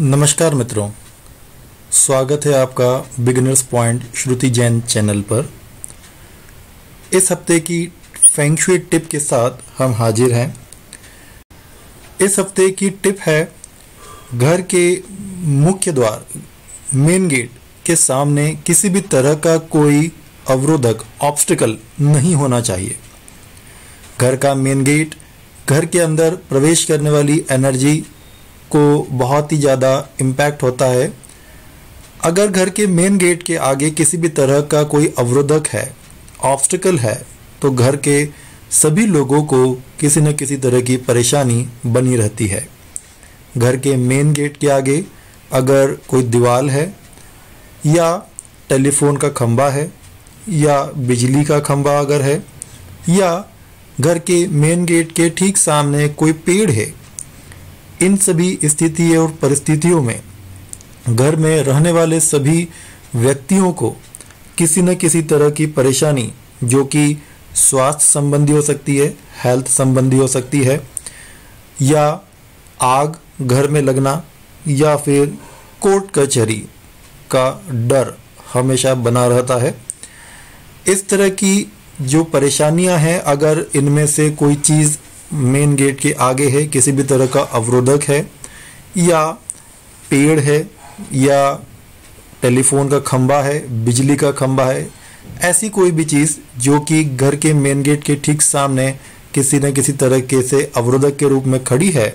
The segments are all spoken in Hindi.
नमस्कार मित्रों, स्वागत है आपका beginners point Shruti Jain channel पर। इस हफ़्ते की फेंगशुई टिप के साथ हम हाजिर हैं। इस हफ़्ते की टिप है, घर के मुख्य द्वार मेन गेट के सामने किसी भी तरह का कोई अवरोधक ऑब्स्टिकल नहीं होना चाहिए। घर का मेन गेट घर के अंदर प्रवेश करने वाली एनर्जी को बहुत ही ज़्यादा इम्पैक्ट होता है। अगर घर के मेन गेट के आगे किसी भी तरह का कोई अवरोधक है ऑब्स्टिकल है तो घर के सभी लोगों को किसी न किसी तरह की परेशानी बनी रहती है। घर के मेन गेट के आगे अगर कोई दीवार है, या टेलीफोन का खंबा है, या बिजली का खंबा अगर है, या घर के मेन गेट के ठीक सामने कोई पेड़ है इन सभी स्थिति और परिस्थितियों में, घर में रहने वाले सभी व्यक्तियों को किसी न किसी तरह की परेशानी, जो कि स्वास्थ्य संबंधी हो सकती है हेल्थ संबंधी हो सकती है, या आग, घर में लगना, या फिर कोर्ट कचहरी का डर हमेशा बना रहता है। इस तरह की जो परेशानियाँ हैं, अगर इनमें से कोई चीज़ मेन गेट के आगे है, किसी भी तरह का अवरोधक है, या पेड़ है, या टेलीफोन का खंबा है, बिजली का खंबा है, ऐसी कोई भी चीज़ जो कि घर के मेन गेट के ठीक सामने किसी न किसी तरह के से अवरोधक के रूप में खड़ी है,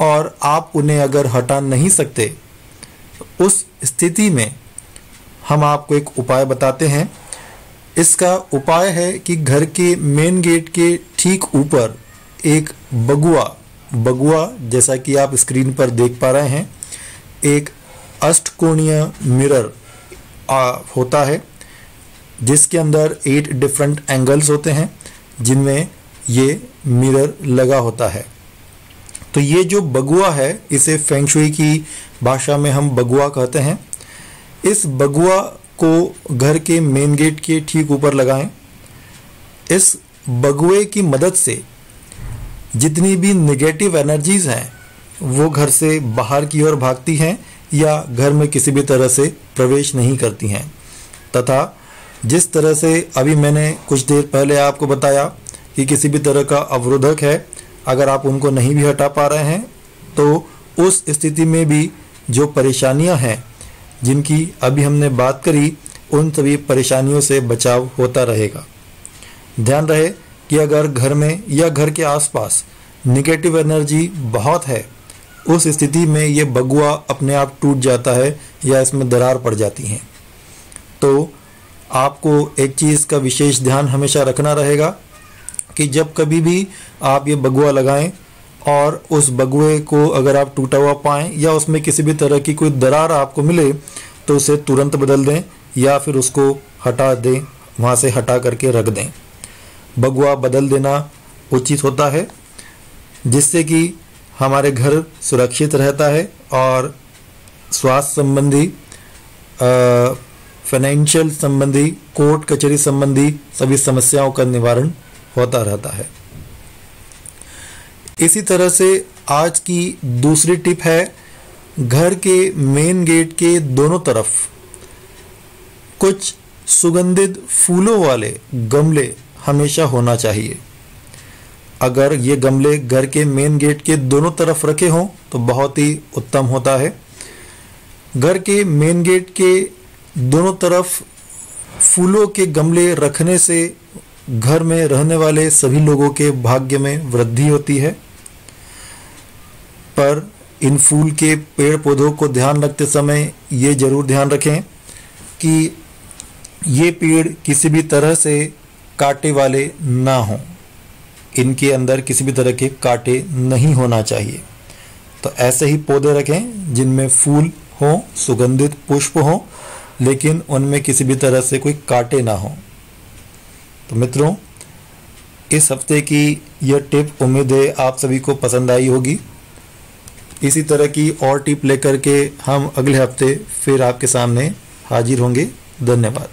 और आप उन्हें अगर हटा नहीं सकते, उस स्थिति में हम आपको एक उपाय बताते हैं। इसका उपाय है कि घर के मेन गेट के ठीक ऊपर एक बगुआ बगुआ जैसा कि आप स्क्रीन पर देख पा रहे हैं एक अष्टकोणीय मिरर आ, होता है जिसके अंदर एट डिफरेंट एंगल्स होते हैं जिनमें ये मिरर लगा होता है। तो ये जो बगुआ है इसे फेंगशुई की भाषा में हम बगुआ कहते हैं। इस बगुआ को घर के मेन गेट के ठीक ऊपर लगाएँ। इस बगुए की मदद से जितनी भी नेगेटिव एनर्जीज हैं, वो घर से बाहर की ओर भागती हैं या घर में किसी भी तरह से प्रवेश नहीं करती हैं। तथा जिस तरह से अभी मैंने कुछ देर पहले आपको बताया कि किसी भी तरह का अवरोधक है, अगर आप उनको नहीं भी हटा पा रहे हैं तो उस स्थिति में भी जो परेशानियाँ हैं, जिनकी अभी हमने बात करी, उन सभी परेशानियों से बचाव होता रहेगा। ध्यान रहे कि अगर घर में या घर के आसपास निगेटिव एनर्जी बहुत है, उस स्थिति में ये बगुआ अपने आप टूट जाता है या इसमें दरार पड़ जाती हैं। तो आपको एक चीज़ का विशेष ध्यान हमेशा रखना रहेगा कि जब कभी भी आप ये बगुआ लगाएँ और उस बगुए को अगर आप टूटा हुआ पाएँ या उसमें किसी भी तरह की कोई दरार आपको मिले तो उसे तुरंत बदल दें या फिर उसको हटा दें, वहाँ से हटा करके रख दें। बगुआ बदल देना उचित होता है, जिससे कि हमारे घर सुरक्षित रहता है और स्वास्थ्य संबंधी फाइनेंशियल संबंधी कोर्ट कचहरी संबंधी सभी समस्याओं का निवारण होता रहता है। इसी तरह से आज की दूसरी टिप है, घर के मेन गेट के दोनों तरफ़ कुछ सुगंधित फूलों वाले गमले हमेशा होना चाहिए। अगर ये गमले घर के मेन गेट के दोनों तरफ़ रखे हों तो बहुत ही उत्तम होता है। घर के मेन गेट के दोनों तरफ़ फूलों के गमले रखने से घर में रहने वाले सभी लोगों के भाग्य में वृद्धि होती है। पर इन फूल के पेड़ पौधों को ध्यान रखते समय ये ज़रूर ध्यान रखें कि ये पेड़ किसी भी तरह से कांटे वाले ना हों। इनके अंदर किसी भी तरह के कांटे नहीं होना चाहिए। तो ऐसे ही पौधे रखें जिनमें फूल हो, सुगंधित पुष्प हो, लेकिन उनमें किसी भी तरह से कोई कांटे ना हो। तो मित्रों, इस हफ़्ते की यह टिप उम्मीद है आप सभी को पसंद आई होगी। इसी तरह की और टिप लेकर के हम अगले हफ़्ते फिर आपके सामने हाजिर होंगे। धन्यवाद।